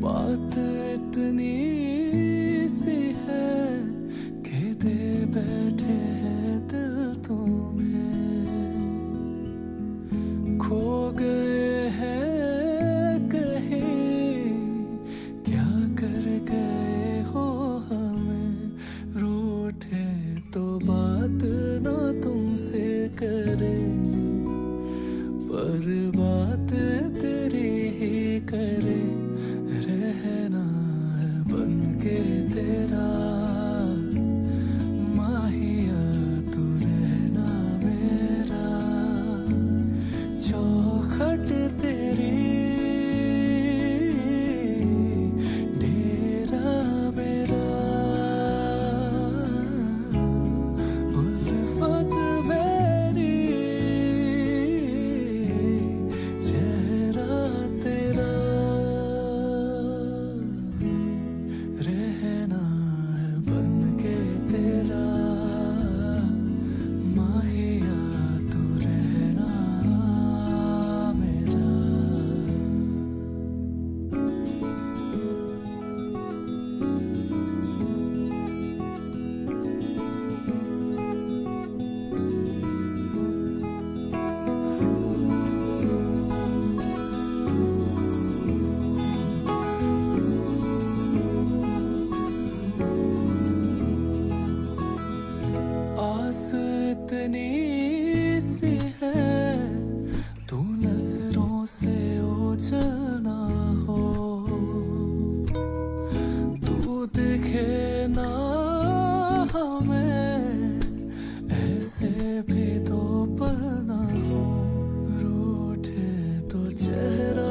बात इतनी सी है कि दे बैठे हैं दिल तुम्हें। खो गए हैं कहीं, क्या कर गए हो हमें? रूठे तो बात ना तुमसे करें, पर है। तू से हो। तू ऐसे भी तो पल हो। रूठे तो चेहरा